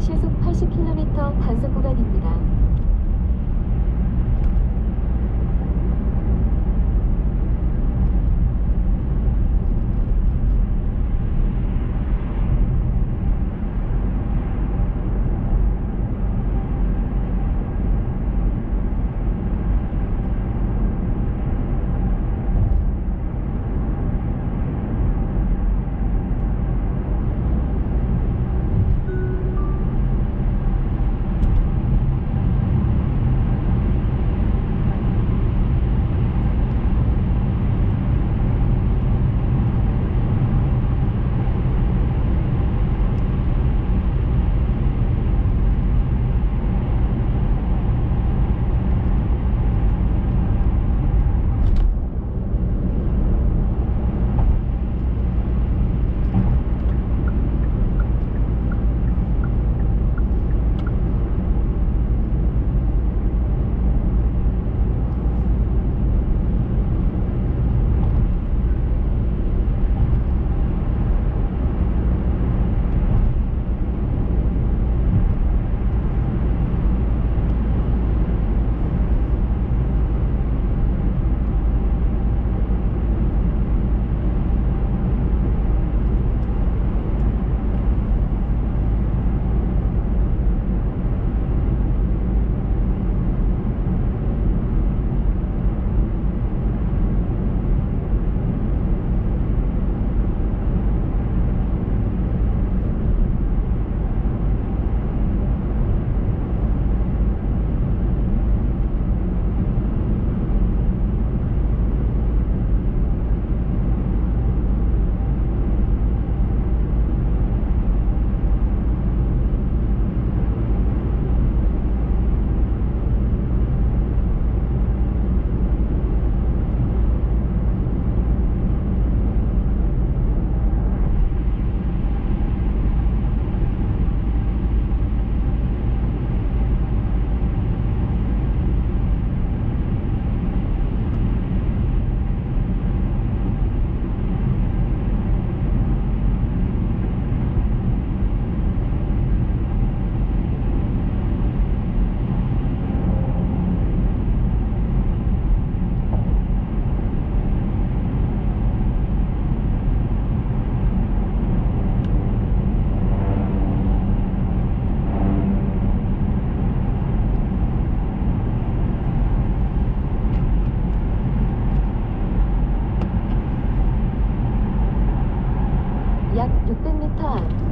시속 80km 단속 구간입니다.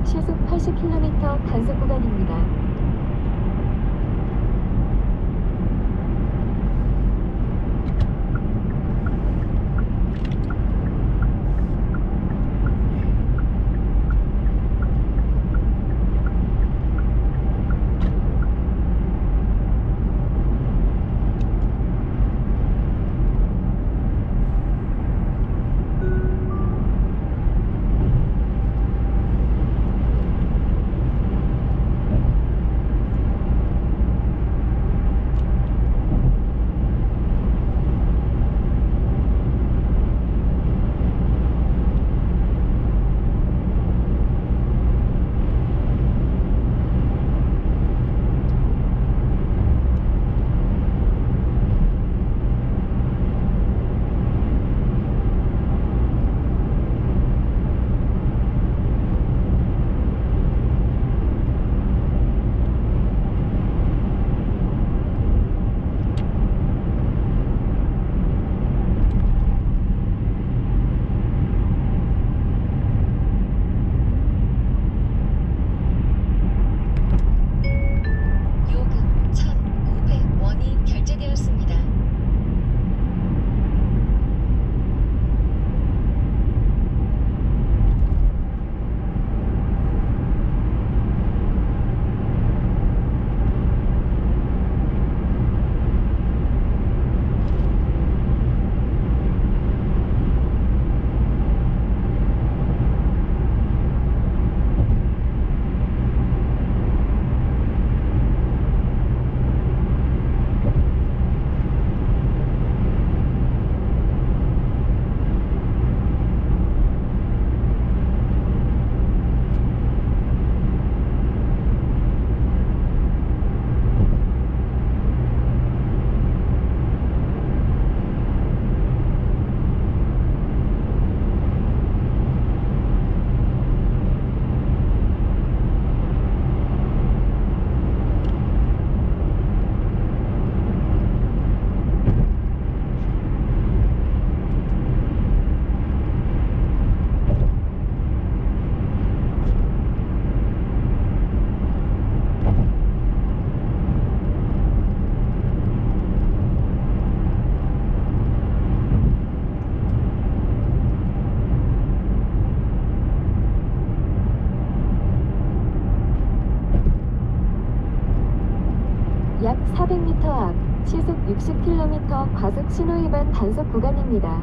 시속 80km 단속 구간입니다. 400m 앞 시속 60km 과속 신호 위반 단속 구간입니다.